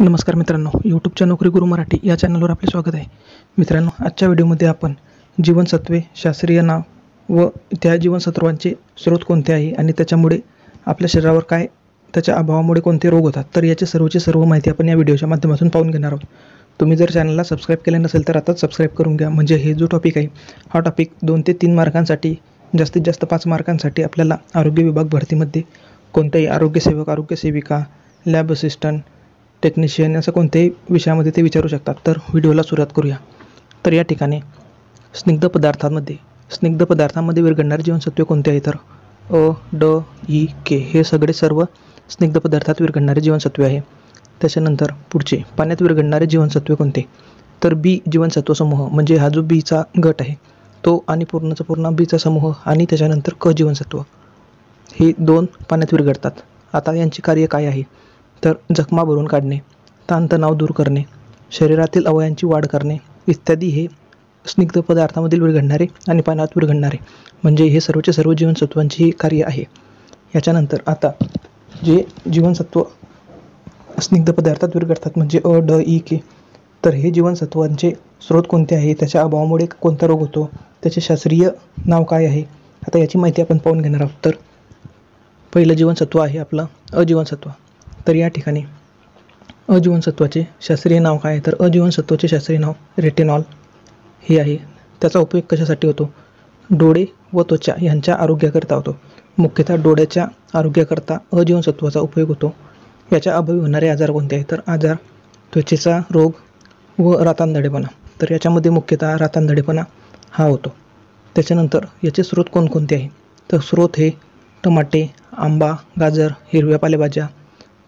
नमस्कार मित्रांनो यूट्यूबच्या नोकरी गुरु मराठी या चॅनलवर आपले स्वागत आहे. मित्रांनो आजच्या व्हिडिओमध्ये आपण जीवनसत्वे शास्त्रीय नाव व त्या जीवनसत्वांचे स्रोत कोणते आहे आणि त्याच्यामुळे आपल्या शरीरावर काय त्याच्या अभावामुळे कोणते रोग होतात तर याची सर्वची सर्व माहिती आपण या व्हिडिओच्या माध्यमातून पाहून घेणार आहोत. तुम्ही जर चॅनलला सबस्क्राईब केले नसेल तर आताच सबस्क्राईब करून घ्या. म्हणजे हे जो टॉपिक आहे हा टॉपिक दोन ते तीन मार्कांसाठी जास्तीत जास्त पाच मार्कांसाठी आपल्याला आरोग्य विभाग भरतीमध्ये कोणत्याही आरोग्यसेवक आरोग्यसेविका लॅब असिस्टंट टेक्निशियन असं कोणत्याही विषयामध्ये ते विचारू शकतात. तर व्हिडिओला सुरुवात करूया. तर या ठिकाणी स्निग्ध पदार्थांमध्ये स्निग्ध पदार्थांमध्ये विरघडणारे जीवनसत्वे कोणते आहे? तर अ ड ई के हे सगळे सर्व स्निग्ध पदार्थात विरघडणारे जीवनसत्वे आहे. त्याच्यानंतर पुढचे पाण्यात विरघडणारे जीवनसत्वे कोणते? तर बी जीवनसत्व समूह म्हणजे हा जो बीचा गट आहे तो आणि पूर्णचा पूर्ण बीचा समूह आणि त्याच्यानंतर क जीवनसत्व हे दोन पाण्यात विरघडतात आता यांची कार्य काय आहे? तर जखमा भरून काढणे ताणतणाव दूर करणे शरीरातील अवयांची वाढ करणे इत्यादी हे स्निग्ध पदार्थामधील विरघडणारे आणि पाण्यात विरघडणारे म्हणजे हे सर्वचे सर्व जीवनसत्वांची ही कार्य आहे. याच्यानंतर आता जे जीवनसत्व स्निग्ध पदार्थात विरघडतात म्हणजे अ ड ई के तर हे जीवनसत्वांचे स्रोत कोणते आहे? त्याच्या अभावामुळे कोणता रोग होतो? त्याचे शास्त्रीय नाव काय आहे? आता याची माहिती आपण पाहून घेणार आहोत. तर पहिलं जीवनसत्व आहे आपलं अजीवनसत्व तर या ठिकाणी अजीवनसत्वाचे शास्त्रीय नाव काय? आहे तर अजीवनसत्वाचे शास्त्रीय नाव रेटेनॉल हे आहे. त्याचा उपयोग कशासाठी होतो? डोळे व त्वचा यांच्या आरोग्याकरता होतो. मुख्यतः डोळ्याच्या आरोग्याकरता अजीवनसत्वाचा उपयोग होतो. याच्या अभावी होणारे आजार कोणते आहेत? तर आजार त्वचेचा रोग व रातांधडेपणा तर याच्यामध्ये मुख्यतः रातांधडेपणा हा होतो. त्याच्यानंतर याचे स्रोत कोणकोणते आहे? तर स्रोत हे टमाटे आंबा गाजर हिरव्या पालेभाज्या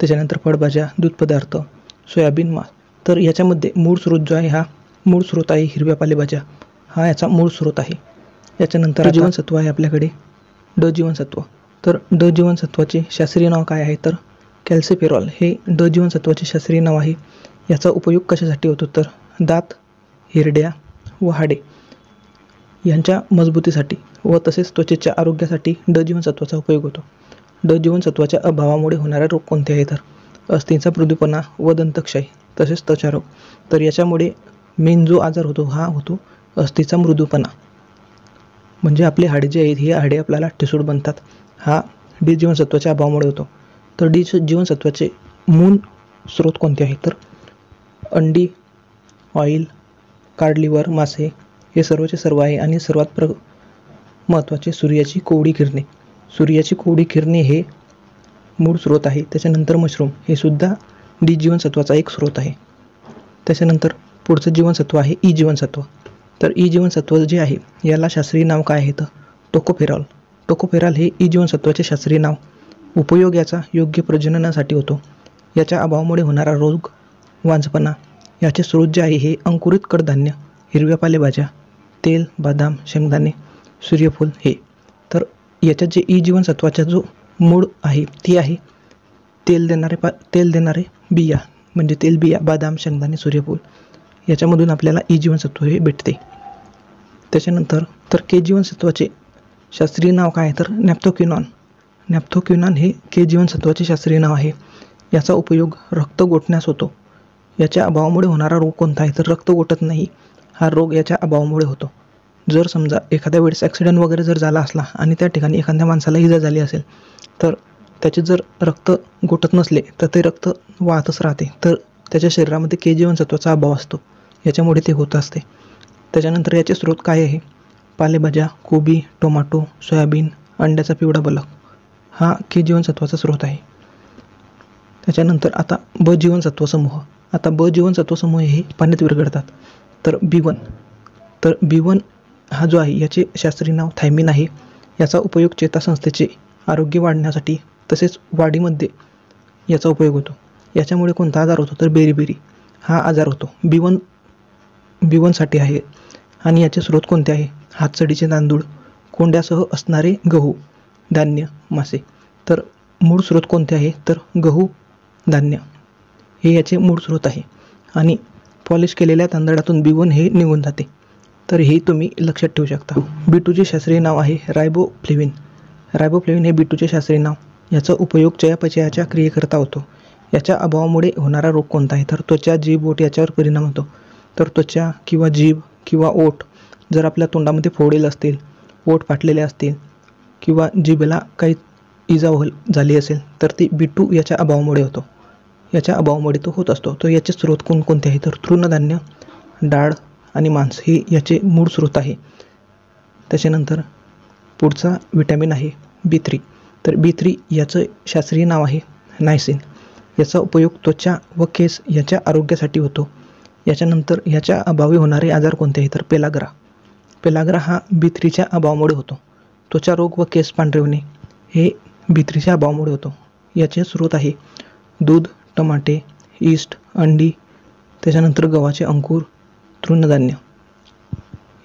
त्याच्यानंतर फळभाज्या दूध पदार्थ सोयाबीन मांस. तर याच्यामध्ये मूळ स्रोत जो आहे हा मूळ स्रोत आहे हिरव्या पालेभाज्या. हा याचा मूळ स्रोत आहे. याच्यानंतर जीवनसत्व आहे आपल्याकडे. ड जीवनसत्व. तर ड जीवनसत्वाचे शास्त्रीय नाव काय आहे? तर कॅल्सिफेरॉल. हे ड जीवनसत्वाचे शास्त्रीय नाव आहे. याचा उपयोग कशासाठी होतो? तर दात हिरड्या व हाडे यांच्या मजबूतीसाठी व तसेच त्वचेच्या आरोग्यासाठी ड जीवनसत्वाचा उपयोग होतो. ड जीवनसत्वाच्या अभावामुळे होणारे रोग कोणते आहे तर. अस्थिंचा मृदूपणा व दंतक्षय तसेच त्वचारोग. तर याच्यामुळे मेन जो आजार होतो हा होतो अस्थिचा मृदूपणा. म्हणजे आपली हाडे जी आहेत ही हाडे आपल्याला ठिसूळ बनतात. हा डी जीवनसत्वाच्या अभावामुळे होतो. तर डी जीवनसत्वाचे मूल स्रोत कोणते आहेत तर अंडी ऑइल कार्डलिवर मासे हे सर्वचे सर्व आहे आणि सर्वात प्र महत्त्वाचे सूर्याची कोवडी किरणे. सूर्याची कोवडी किरणे हे मूळ स्रोत आहे. त्याच्यानंतर मशरूम हे सुद्धा डी जीवनसत्वाचा एक स्रोत आहे. त्याच्यानंतर पुढचं जीवनसत्व आहे ई जीवनसत्व. तर ई जीवनसत्व जे आहे याला शास्त्रीय नाव काय आहे? तर टोकोफेरॉल. टोकोफेरॉल हे ई जीवनसत्वाचे शास्त्रीय नाव. उपयोग याचा योग्य प्रजननासाठी होतो. याच्या अभावामुळे होणारा रोग वांझपणा याचे स्रोत जे आहे हे अंकुरित कडधान्य हिरव्या पालेभाज्या तेल बदाम शेंगदाणे सूर्यफूल हे याच्यात जे ई जीवनसत्वाचा जो मूळ आहे ती आहे तेल देणारे पा तेल देणारे बिया म्हणजे तेलबिया बदाम शेंगदाणे सूर्यफूल याच्यामधून आपल्याला ई जीवनसत्व हे भेटते. त्याच्यानंतर तर के जीवनसत्वाचे शास्त्रीय नाव काय आहे? तर नॅप्थोक्युनॉन. नॅप्थोक्युनॉन हे के जीवनसत्वाचे शास्त्रीय नाव आहे. याचा उपयोग रक्त गोठण्यास होतो. याच्या अभावामुळे होणारा रोग कोणता आहे? तर रक्त गोठत नाही. हा रोग याच्या अभावामुळे होतो. जर समजा एखाद्या वेळेस ॲक्सिडेंट वगैरे जर झाला असला आणि त्या ठिकाणी एखाद्या माणसाला इजा झाली असेल तर त्याचे जर रक्त गोठत नसले तर ते रक्त वाहतच राहते. तर त्याच्या शरीरामध्ये के जीवनसत्वाचा अभाव असतो. याच्यामुळे ते होत असते. त्याच्यानंतर याचे स्रोत काय आहे? पालेभाज्या कोबी टोमॅटो सोयाबीन अंड्याचा पिवळा बलक. हा के जीवनसत्वाचा स्रोत आहे. त्याच्यानंतर आता ब जीवनसत्व समूह. आता ब जीवनसत्व समूह हे पाण्यात विरघळतात. तर बी वन. तर बी वन हा जो आहे याचे शास्त्रीय नाव थायमिन आहे. याचा उपयोग चेतासंस्थेचे आरोग्य वाढण्यासाठी तसेच वाढीमध्ये याचा उपयोग होतो. याच्यामुळे कोणता आजार होतो तर बेरीबेरी हा आजार होतो. बिवन बिवनसाठी आहे. आणि याचे स्रोत कोणते आहे? हातसडीचे तांदूळ कोंड्यासह असणारे गहू धान्य मासे. तर मूळ स्रोत कोणते आहे? तर गहू धान्य. हे याचे मूळ स्रोत आहे. आणि पॉलिश केलेल्या तांदळातून बिवन हे निघून जाते. तर हे तुम्ही लक्षात ठेवू शकता. बी टूचे शास्त्रीय नाव आहे रायबोफ्लेविन. रायबोफ्लेविन हे बी टूचे शास्त्रीय नाव. याचा उपयोग चयापचयाच्या क्रियेकरता होतो. याच्या अभावामुळे होणारा रोग कोणता आहे? तर त्वचा जीभ ओठ याच्यावर परिणाम होतो. तर त्वचा किंवा जीभ किंवा ओठ जर आपल्या तोंडामध्ये फोडेल असतील ओठ फाटलेले असतील किंवा जीभेला काही इजा हो झाली असेल तर ती बी टू याच्या अभावामुळे होतो. याच्या अभावामुळे तो होत असतो. तर याचे स्रोत कोणकोणते आहे? तर तृणधान्य डाळ आणि मांस हे याचे मूळ स्रोत आहे. त्याच्यानंतर पुढचा विटॅमिन आहे बी थ्री. तर बी थ्री याचं शास्त्रीय नाव आहे नायसिन. याचा उपयोग त्वचा व केस याच्या आरोग्यासाठी होतो. याच्यानंतर याच्या अभावी होणारे आजार कोणते आहेत? तर पेलाग्रा. पेलाग्रा हा बी थ्रीच्या अभावामुळे होतो. त्वचा रोग व केस पांढरेवणे हे बी थ्रीच्या अभावामुळे होतो. याचे स्रोत आहे दूध टमाटे ईस्ट अंडी त्याच्यानंतर गव्हाचे अंकुर तृणधान्य.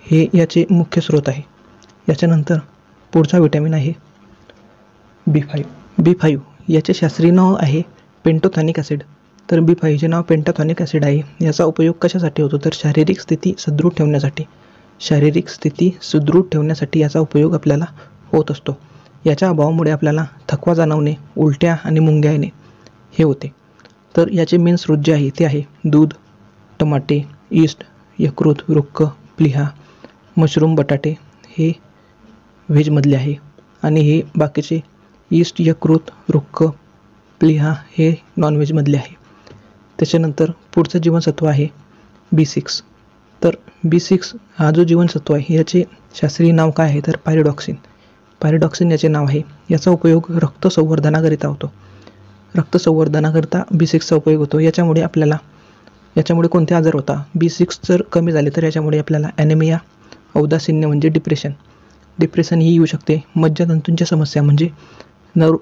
हे याचे मुख्य स्रोत आहे. याच्यानंतर पुढचा विटॅमिन आहे. बी फाईव्ह बी फाईव्ह याचे शास्त्रीय नाव आहे पेंटोथॉनिक ॲसिड तर बी फाईव्हचे नाव पेंटाथॉनिक ॲसिड आहे. याचा उपयोग कशासाठी होतो? तर शारीरिक स्थिती सुदृढ ठेवण्यासाठी. शारीरिक स्थिती सुदृढ ठेवण्यासाठी याचा उपयोग आपल्याला होत असतो. याच्या अभावामुळे आपल्याला थकवा जाणवणे उलट्या आणि मुंग्या येणे हे होते. तर याचे मेन स्रोत जे आहे ते आहे दूध टमाटे ईस्ट यकृत वृक्क प्लिहा मशरूम बटाटे हे व्हेजमधले आहे. आणि हे बाकीचे ईस्ट यकृत वृक्क प्लिहा हे नॉनव्हेजमधले आहे. त्याच्यानंतर पुढचं जीवनसत्व आहे बी सिक्स. तर बी सिक्स हा जो जीवनसत्व आहे याचे शास्त्रीय नाव काय आहे? तर पायरिडॉक्सिन. पायरिडॉक्सिन याचे नाव आहे. याचा उपयोग रक्त संवर्धनाकरिता होतो. रक्त संवर्धनाकरिता बी सिक्सचा उपयोग होतो. याच्यामुळे आपल्याला याच्यामुळे कोणते आजार होता? बी सिक्स जर कमी झाले तर याच्यामुळे आपल्याला ॲनेमिया औदासीन्य म्हणजे डिप्रेशन डिप्रेशन ही येऊ शकते. मज्जातंतूंच्या समस्या म्हणजे नर्व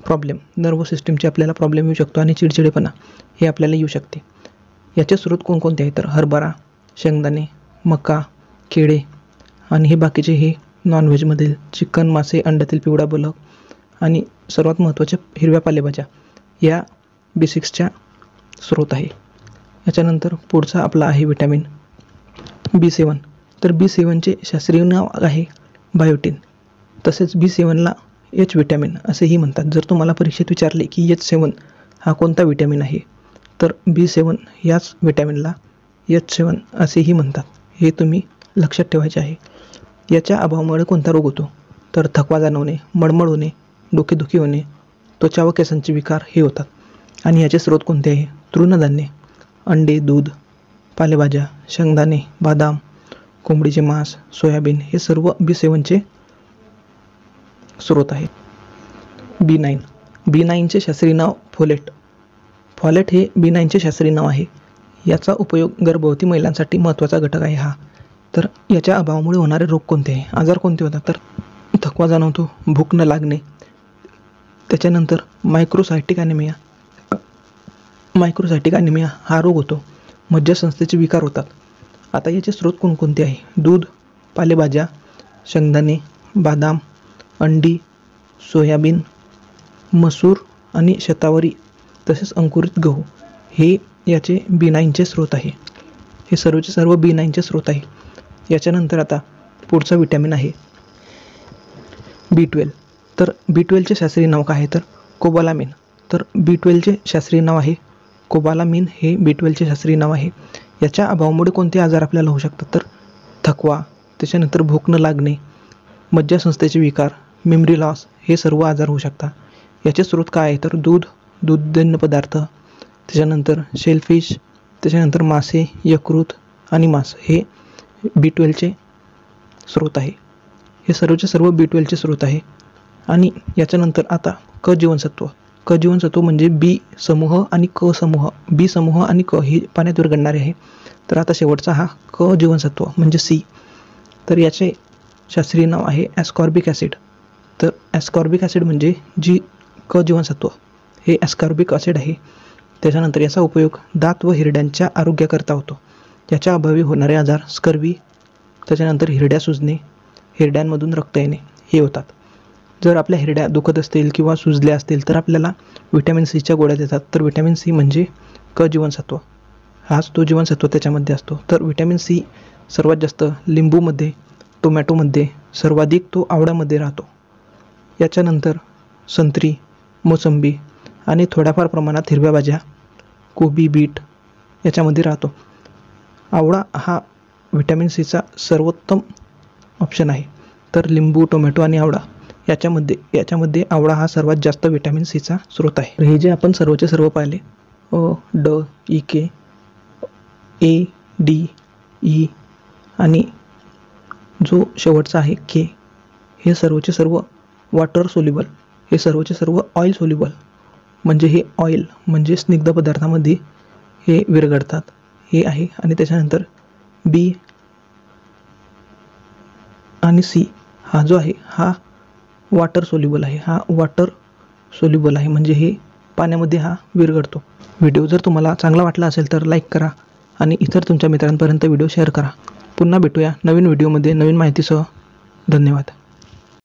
प्रॉब्लेम नर्व सिस्टीमचे आपल्याला प्रॉब्लेम येऊ शकतो आणि चिडचिडेपणा हे आपल्याला येऊ शकते. याचे स्रोत कोणकोणते आहेत तर हरभरा शेंगदाणे मका केळे आणि हे बाकीचे हे नॉनव्हेजमधील चिकन मासे अंड्यातील पिवळा बलक आणि सर्वात महत्त्वाच्या हिरव्या पालेभाज्या या बी सिक्सच्या स्रोत आहे. याच्यानंतर पुढचा आपला आहे व्हिटॅमिन बी सेवन तर बी सेवनचे शास्त्रीय नाव आहे बायोटीन तसेच बी सेवनला एच विटॅमिन असेही म्हणतात. जर तुम्हाला परीक्षेत विचारले की एच सेवन हा कोणता व्हिटॅमिन आहे तर बी सेवन याच व्हिटॅमिनला एच सेवन असेही म्हणतात. हे तुम्ही लक्षात ठेवायचे आहे. याच्या अभावामुळे कोणता रोग होतो? तर थकवा जाणवणे मळमळ होणे डोकेदुखी होणे त्वचा व केसांचे विकार हे होतात. आणि याचे स्रोत कोणते आहे? तृणधान्ये. अंडे दूध पालेभाज्या शेंगदाणे बदाम कोंबडीचे मांस सोयाबीन हे सर्व बी सेवनचे स्रोत आहे बी नाईन बी नाईनचे शास्त्रीय नाव फोलेट फॉलेट हे बी नाईनचे शास्त्रीय नाव आहे. याचा उपयोग गर्भवती महिलांसाठी महत्त्वाचा घटक आहे हा. तर याच्या अभावामुळे होणारे रोग कोणते आहे? आजार कोणते होतात? तर थकवा जाणवतो भूक न लागणे त्याच्यानंतर मायक्रोसायटिक ॲनिमिया मायक्रोसायटिक ॲनिमिया हा रोग होतो. मज्जासंस्थेचे विकार होतात. आता याचे स्रोत कोणकोणते आहे? दूध पालेभाज्या शेंगदाणे बदाम अंडी सोयाबीन मसूर आणि शतावरी तसेच अंकुरित गहू. हे याचे बी नाईनचे स्रोत आहे. हे सर्वचे सर्व बी नाईनचे स्रोत आहे. याच्यानंतर आता पुढचा विटॅमिन आहे. बी ट्वेल्व तर बी ट्वेल्वचे शास्त्रीय नाव काय आहे? तर कोबालामिन तर बी ट्वेल्वचे शास्त्रीय नाव आहे कोबालामिन हे बी ट्वेल्वचे शास्त्रीय नाव आहे. याच्या अभावामुळे कोणते आजार आपल्याला होऊ शकतात. तर थकवा त्याच्यानंतर भूक न लागणे मज्जासंस्थेचे विकार मेमरी लॉस हे सर्व आजार होऊ शकतात. याचे स्रोत काय आहे? तर दूध दूधजन्य पदार्थ त्याच्यानंतर शेलफिश त्याच्यानंतर मासे यकृत आणि मांस हे बी ट्वेल्वचे स्रोत आहे. हे सर्वचे सर्व बी ट्वेल्वचे स्रोत आहे. आणि याच्यानंतर आता क जीवनसत्व. क जीवनसत्व म्हणजे बी समूह आणि क समूह. बी समूह आणि क ही पाण्यात विरघडणारे आहे. तर आता शेवटचा हा क जीवनसत्व म्हणजे सी. तर याचे शास्त्रीय नाव आहे ॲस्कॉर्बिक ॲसिड तर ॲस्कॉर्बिक ॲसिड म्हणजे जी क जीवनसत्व हे ॲस्कॉर्बिक ॲसिड आहे. त्याच्यानंतर याचा उपयोग दात व हिरड्यांच्या आरोग्याकरता होतो. याच्या अभावी होणारे आजार स्कर्वी त्याच्यानंतर हिरड्या सुजणे हिरड्यांमधून रक्त येणे हे होतात. जर आपल्या हिरड्या दुखत असतील किंवा सुजल्या असतील तर आपल्याला व्हिटॅमिन सीच्या गोळ्या देतात. तर विटॅमिन सी म्हणजे क जीवनसत्व. हाच तो जीवनसत्व त्याच्यामध्ये असतो. तर व्हिटॅमिन सी सर्वात जास्त लिंबूमध्ये टोमॅटोमध्ये सर्वाधिक तो आवळ्यामध्ये राहतो. याच्यानंतर संत्री मोसंबी आणि थोड्याफार प्रमाणात हिरव्या भाज्या कोबी बीट याच्यामध्ये राहतो. आवळा हा व्हिटॅमिन सीचा सर्वोत्तम ऑप्शन आहे. तर लिंबू टोमॅटो आणि आवळा याच्यामध्ये याच्यामध्ये आवळा हा सर्वात जास्त व्हिटॅमिन सीचा स्रोत आहे. हे जे आपण सर्वचे सर्व पाहिले अ ड E K A D E आणि जो शेवटचा आहे के हे सर्वचे सर्व वॉटर सोल्युबल हे सर्वचे सर्व ऑइल सोल्युबल म्हणजे हे ऑइल म्हणजे स्निग्ध पदार्थामध्ये हे विरघळतात. हे आहे आणि त्याच्यानंतर बी आणि सी हा जो आहे हा वॉटर सोल्युबल आहे. हा वॉटर सोल्युबल आहे. म्हणजे हे पाण्यामध्ये हा विरघळतो. व्हिडिओ जर तुम्हाला चांगला वाटला असेल तर लाईक करा आणि इतर तुमच्या मित्रांपर्यंत व्हिडिओ शेअर करा. पुन्हा भेटूया नवीन व्हिडिओमध्ये नवीन माहितीसह. धन्यवाद.